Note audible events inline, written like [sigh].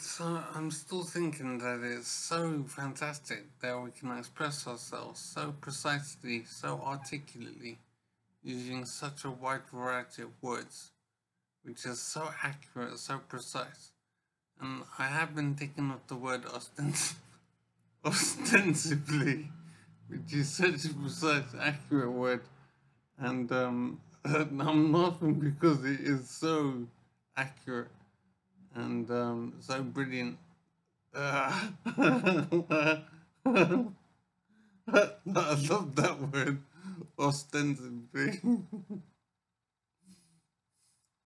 So I'm still thinking that it's so fantastic that we can express ourselves so precisely, so articulately, using such a wide variety of words, which is so accurate, so precise. And I have been thinking of the word ostens [laughs] ostensibly, which is such a precise, accurate word. And um, [laughs] I'm laughing because it is so accurate and um, so brilliant. [laughs] Uh, I love that word, ostensibly. [laughs]